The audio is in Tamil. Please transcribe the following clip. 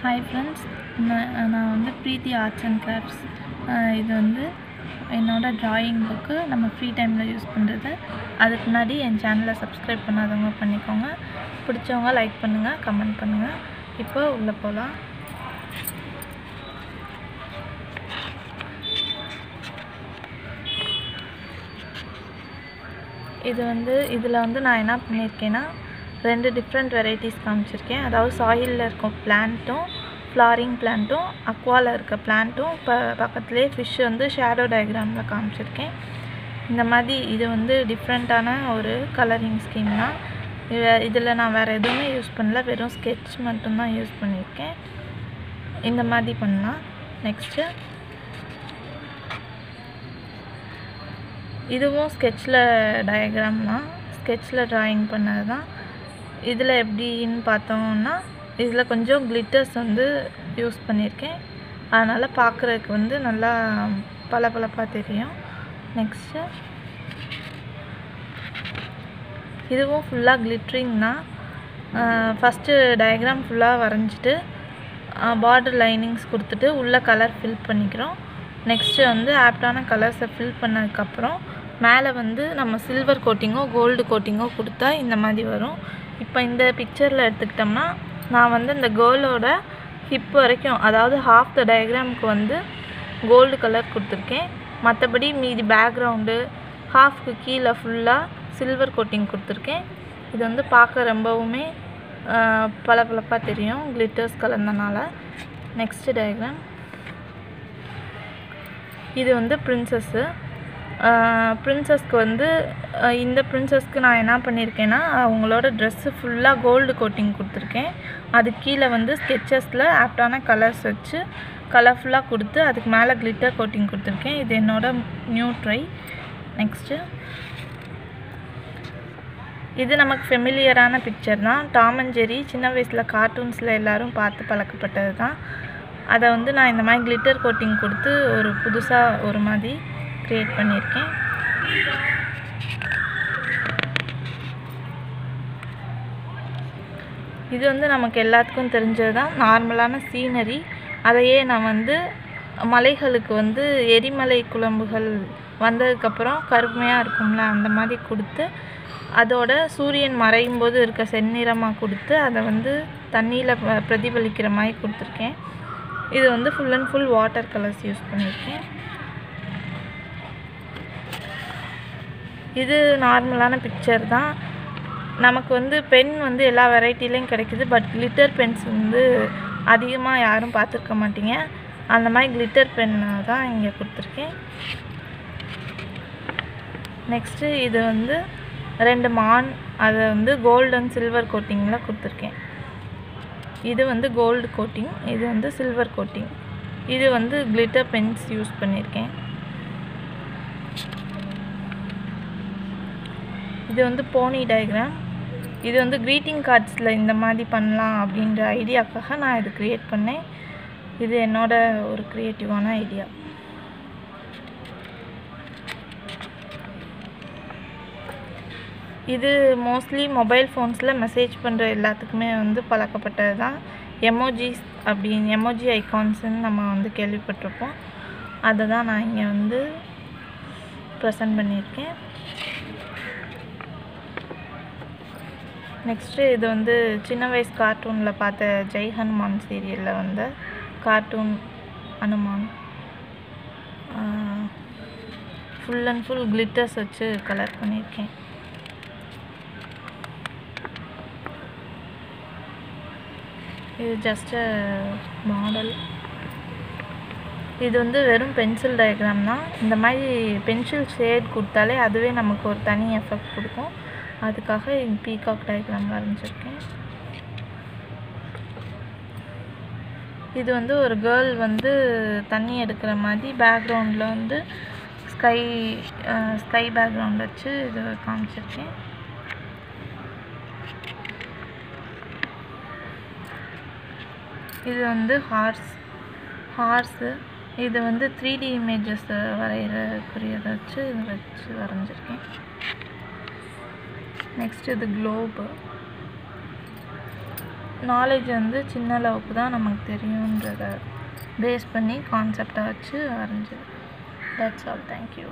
ஹாய் ஃப்ரெண்ட்ஸ் நான் நான் வந்து ப்ரீத்தி ஆர்ட்ஸ் அண்ட் கிராஃப்ட்ஸ் இது வந்து என்னோடய ட்ராயிங் புக்கு நம்ம ஃப்ரீ டைமில் யூஸ் பண்ணுறது அதுக்கு முன்னாடி என் சேனலை சப்ஸ்கிரைப் பண்ணாதவங்க பண்ணிக்கோங்க. பிடிச்சவங்க லைக் பண்ணுங்கள் கமெண்ட் பண்ணுங்கள் இப்போ உள்ளே போகலாம் இது வந்து இதில் வந்து நான் என்ன பண்ணியிருக்கேன்னா ரெண்டு டிஃப்ரெண்ட் வெரைட்டிஸ் காமிச்சிருக்கேன். அதாவது சாயிலில் இருக்கும் பிளான்ட்டும் ஃப்ளாரிங் பிளான்ட்டும் அக்வாவில் இருக்க பிளான்ட்டும் இப்போ பக்கத்துலேயே ஃபிஷ் வந்து ஷேடோ டயக்ராமில் காமிச்சிருக்கேன். இந்த மாதிரி இது வந்து டிஃப்ரெண்ட்டான ஒரு கலரிங் ஸ்கீம் தான். இதில் நான் வேறு எதுவுமே யூஸ் பண்ணல. வெறும் ஸ்கெட்ச் மட்டும்தான் யூஸ் பண்ணியிருக்கேன். இந்த மாதிரி பண்ணலாம். நெக்ஸ்ட்டு இதுவும் ஸ்கெட்சில் டயக்ராம் தான். ஸ்கெட்சில் ட்ராயிங் பண்ணது தான். இதில் எப்படின்னு பார்த்தோம்னா இதில் கொஞ்சம் கிளிட்டர்ஸ் வந்து யூஸ் பண்ணியிருக்கேன். அதனால் பார்க்குறதுக்கு வந்து நல்லா பளபளப்பாக தெரியும். நெக்ஸ்ட்டு இதுவும் ஃபுல்லாக கிளிட்ரிங் தான். ஃபஸ்ட்டு டயக்ராம் ஃபுல்லாக வரைஞ்சிட்டு பார்டர் லைனிங்ஸ் கொடுத்துட்டு உள்ளே கலர் ஃபில் பண்ணிக்கிறோம். நெக்ஸ்ட்டு வந்து ஆப்டான கலர்ஸை ஃபில் பண்ணதுக்கப்புறம் மேலே வந்து நம்ம சில்வர் கோட்டிங்கோ கோல்டு கோட்டிங்கோ கொடுத்தா இந்த மாதிரி வரும். இப்போ இந்த பிக்சரில் எடுத்துக்கிட்டோம்னா நான் வந்து இந்த கேர்ளோட ஹிப் வரைக்கும் அதாவது ஹாஃப் த டயக்ராமுக்கு வந்து கோல்டு கலர் கொடுத்துருக்கேன். மற்றபடி மீதி பேக்ரவுண்டு ஹாஃப்க்கு கீழே ஃபுல்லாக சில்வர் கோட்டிங் கொடுத்துருக்கேன். இது வந்து பார்க்க ரொம்பவுமே பளபளப்பாக தெரியும் கிளிட்டர்ஸ் கலந்தனால. நெக்ஸ்ட்டு டயக்ராம் இது வந்து பிரின்சஸ்ஸு ப்ரின்ஸஸ்க்கு வந்து இந்த ப்ரின்ஸஸ்க்கு நான் என்ன பண்ணியிருக்கேன்னா அவங்களோட ட்ரெஸ்ஸு ஃபுல்லாக கோல்டு கோட்டிங் கொடுத்துருக்கேன். அது கீழே வந்து ஸ்கெச்சஸில் ஆப்டான கலர்ஸ் வச்சு கலர்ஃபுல்லாக கொடுத்து அதுக்கு மேலே கிளிட்டர் கோட்டிங் கொடுத்துருக்கேன். இது என்னோட நியூ ட்ரை நெக்ஸ்ட்டு இது நமக்கு ஃபெமிலியரான பிக்சர் தான். டாம் அண்ட் ஜெரி சின்ன வயசில் கார்ட்டூன்ஸில் எல்லோரும் பார்த்து பழக்கப்பட்டது தான் அதை வந்து நான் இந்த மாதிரி கிளிட்டர் கோட்டிங் கொடுத்து ஒரு புதுசாக ஒரு மாதிரி க்ரியேட் பண்ணியிருக்கேன் இது வந்து நமக்கு எல்லாத்துக்கும் தெரிஞ்சது தான் நார்மலான சீனரி அதையே நான் வந்து மலைகளுக்கு வந்து எரிமலை குழம்புகள் வந்ததுக்கப்புறம் கருமையாக இருக்கும்ல அந்த மாதிரி கொடுத்து அதோட சூரியன் மறையும் போது இருக்க செந்நிறமாக கொடுத்து அதை வந்து தண்ணியில் பிரதிபலிக்கிற மாதிரி கொடுத்துருக்கேன். இது வந்து full and full water colours use பண்ணியிருக்கேன் இது நார்மலான பிக்சர் தான். நமக்கு வந்து பென் வந்து எல்லா வெரைட்டிலையும் கிடைக்குது. பட் கிளிட்டர் பென்ஸ் வந்து அதிகமாக யாரும் பார்த்துருக்க மாட்டீங்க. அந்த மாதிரி கிளிட்டர் பென்னு தான் இங்கே கொடுத்துருக்கேன். நெக்ஸ்ட்டு இது வந்து ரெண்டு மான் அதை வந்து கோல்டு அண்ட் சில்வர் கோட்டிங்கில் கொடுத்துருக்கேன். இது வந்து கோல்டு கோட்டிங் இது வந்து சில்வர் கோட்டிங் இது வந்து கிளிட்டர் பென்ஸ் யூஸ் பண்ணியிருக்கேன் இது வந்து போனி டயக்ராம் இது வந்து க்ரீட்டிங் கார்ட்ஸில் இந்த மாதிரி பண்ணலாம் அப்படின்ற ஐடியாக்காக நான் இது க்ரியேட் பண்ணேன். இது என்னோடய ஒரு க்ரியேட்டிவான ஐடியா இது மோஸ்ட்லி மொபைல் ஃபோன்ஸில் மெசேஜ் பண்ணுற எல்லாத்துக்குமே வந்து பழக்கப்பட்டது தான். எமோஜிஸ் அப்படின்னு எமோஜி ஐகான்ஸுன்னு நம்ம வந்து கேள்விப்பட்டிருப்போம். அதை தான் நான் இங்கே வந்து ப்ரெசன்ட் பண்ணியிருக்கேன். நெக்ஸ்ட்டு இது வந்து சின்ன வயசு கார்ட்டூனில் பார்த்த ஜெய் ஹனுமான் சீரியலில் வந்த cartoon Hanuman full and full glitters வச்சு கலர் பண்ணியிருக்கேன். இது ஜஸ்ட் மாடல் இது வந்து வெறும் பென்சில் டயக்ராம் தான். இந்த மாதிரி பென்சில் ஷேட் கொடுத்தாலே அதுவே நமக்கு ஒரு தனி எஃபெக்ட் கொடுக்கும். அதுக்காக பீகாக் டயக்ராம் வரைஞ்சிருக்கேன் இது வந்து ஒரு கேர்ள் வந்து தண்ணி எடுக்கிற மாதிரி பேக்ரவுண்டில் வந்து ஸ்கை ஸ்கை பேக்ரவுண்ட் வச்சு இது காமிச்சிருக்கேன். இது வந்து ஹார்ஸ் ஹார்ஸு இது வந்து த்ரீ டி இமேஜஸ் வரைகிறக்குரியதை வச்சு இதை வச்சு வரைஞ்சிருக்கேன். நெக்ஸ்ட் இது குளோபு நாலேஜ் வந்து சின்ன அளவுக்கு தான் நமக்கு தெரியுன்றத பேஸ் பண்ணி கான்செப்டை வச்சு வரைஞ்சது தட்ஸ் ஆல் தேங்க்யூ